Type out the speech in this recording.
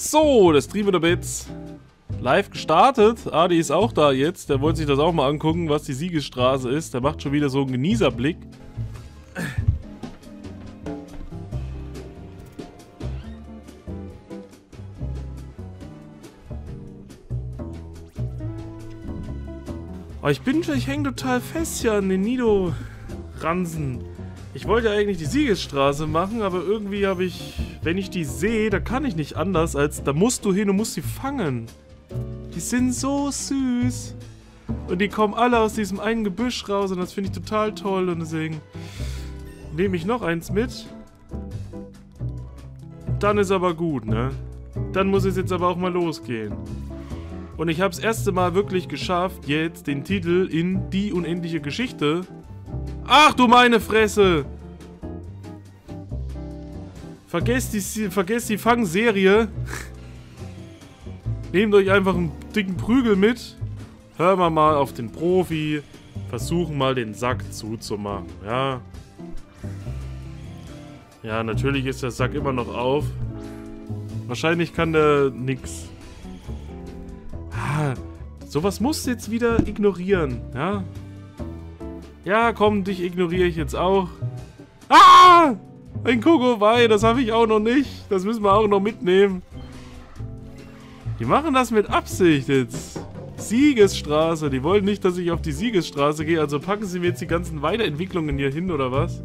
So, der Bits. Live gestartet. Adi ist auch da jetzt. Der wollte sich das auch mal angucken, was die Siegesstraße ist. Der macht schon wieder so einen Genießerblick. Oh, ich bin, ich hänge total fest hier an den Nido-Ransen. Ich wollte eigentlich die Siegesstraße machen, aber irgendwie habe ich, wenn ich die sehe, da kann ich nicht anders, als da musst du hin und musst sie fangen. Die sind so süß. Und die kommen alle aus diesem einen Gebüsch raus und das finde ich total toll und deswegen nehme ich noch eins mit. Dann ist aber gut, ne? Dann muss es jetzt aber auch mal losgehen. Und ich habe das erste Mal wirklich geschafft, jetzt den Titel in Die unendliche Geschichte. Ach du meine Fresse! Vergesst die, vergesst die Fangserie. Nehmt euch einfach einen dicken Prügel mit. Hören wir mal auf den Profi. Versuchen mal den Sack zuzumachen, ja. Ja, natürlich ist der Sack immer noch auf. Wahrscheinlich kann der nix. Ah, sowas musst du jetzt wieder ignorieren, ja? Ja, komm, dich ignoriere ich jetzt auch. Ah! Ein Kogowai, das habe ich auch noch nicht. Das müssen wir auch noch mitnehmen. Die machen das mit Absicht jetzt. Siegesstraße. Die wollen nicht, dass ich auf die Siegesstraße gehe. Also packen sie mir jetzt die ganzen Weiterentwicklungen hier hin, oder was?